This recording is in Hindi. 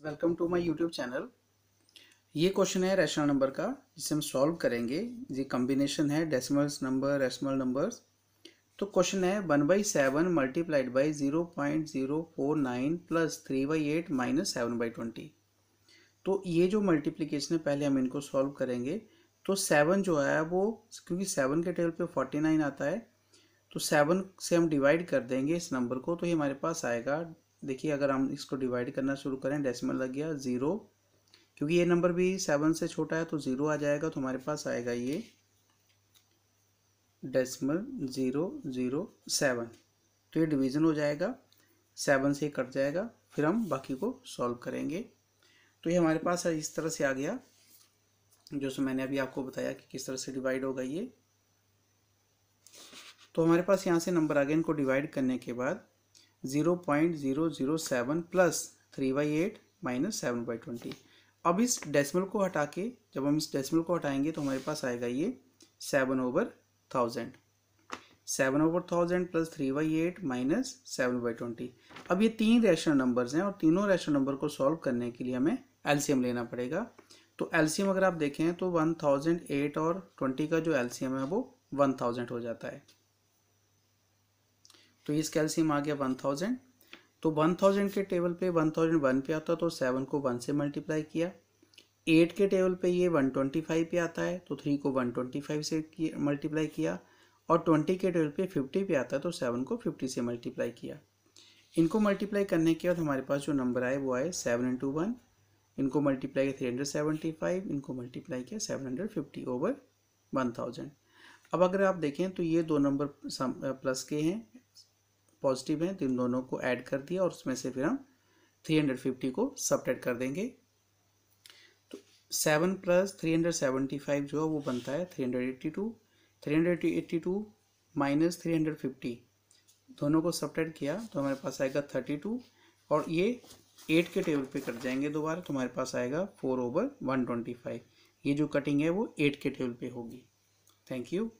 Welcome to my YouTube channel. ये क्वेश्चन है रैशनल नंबर का, जिसे हम सॉल्व करेंगे। ये कॉम्बिनेशन है डेसिमल्स नंबर रेशनल नंबर्स तो क्वेश्चन है one by seven multiplied by zero point zero four nine plus three by eight minus seven by twenty तो ये जो मल्टीप्लीकेशन है, पहले हम इनको सॉल्व करेंगे। तो सेवन जो है वो, क्योंकि सेवन के टेबल पे फोर्टी नाइन आता है तो सेवन से हम डिवाइड कर देंगे इस नंबर को तो ये हमारे पास आएगा देखिए, अगर हम इसको डिवाइड करना शुरू करें डेसिमल लग गया ज़ीरो क्योंकि ये नंबर भी सेवन से छोटा है तो ज़ीरो आ जाएगा तो हमारे पास आएगा ये डेसिमल ज़ीरो ज़ीरो सेवन तो ये डिवीज़न हो जाएगा सेवन से कट जाएगा, फिर हम बाकी को सॉल्व करेंगे। तो ये हमारे पास इस तरह से आ गया, जो सो मैंने अभी आपको बताया कि किस तरह से डिवाइड होगा ये। तो हमारे पास यहाँ से नंबर आ गया इनको डिवाइड करने के बाद zero point zero zero seven plus three by eight minus seven by twenty अब इस डेसिमल को हटा के, जब हम इस डेसिमल को हटाएँगे तो हमारे पास आएगा ये seven over thousand seven over thousand plus three by eight minus seven by twenty अब ये तीन रैशनल नंबर्स हैं और तीनों रैशनल नंबर को सॉल्व करने के लिए हमें एलसीएम लेना पड़ेगा। तो एलसीएम अगर आप देखें तो वन थाउज़ेंड एट और ट्वेंटी का जो एलसीएम है वो वन थाउज़ेंड हो जाता है। तो इस कैल्शियम आ गया वन थाउज़ेंड। तो वन थाउज़ेंड के टेबल पे वन थाउज़ेंड वन पे आता तो सेवन को वन से मल्टीप्लाई किया। एट के टेबल पे ये वन ट्वेंटी फाइव पे आता है तो थ्री को वन ट्वेंटी फाइव से मल्टीप्लाई किया। और ट्वेंटी के टेबल पे फिफ्टी पे आता है तो सेवन को फिफ्टी से मल्टीप्लाई किया। इनको मल्टीप्लाई करने के बाद हमारे पास जो नंबर आए, वो आए सेवन इंटू वन। इनको मल्टीप्लाई किया थ्री हंड्रेड सेवेंटी फाइव, इनको मल्टीप्लाई किया seven hundred fifty over one thousand. अब अगर आप देखें तो ये दो नंबर प्लस के हैं पॉजिटिव हैं तो इन दोनों को ऐड कर दिया और उसमें से फिर हम 350 को सब्ट्रैक्ट कर देंगे। तो सेवन प्लस थ्री जो है वो बनता है three hundred eighty two three hundred eighty two minus three hundred fifty दोनों को सब्ट्रैक्ट किया तो हमारे पास आएगा थर्टी टू और ये एट के टेबल पे कट जाएँगे दोबारा तो हमारे पास आएगा four over one twenty five ये जो कटिंग है वो एट के टेबल पे होगी। Thank you